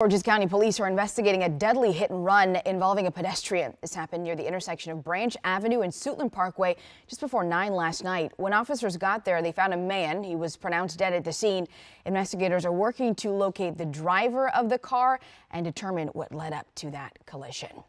Georges County Police are investigating a deadly hit and run involving a pedestrian. This happened near the intersection of Branch Avenue and Suitland Parkway just before 9 last night. When officers got there, they found a man. He was pronounced dead at the scene. Investigators are working to locate the driver of the car and determine what led up to that collision.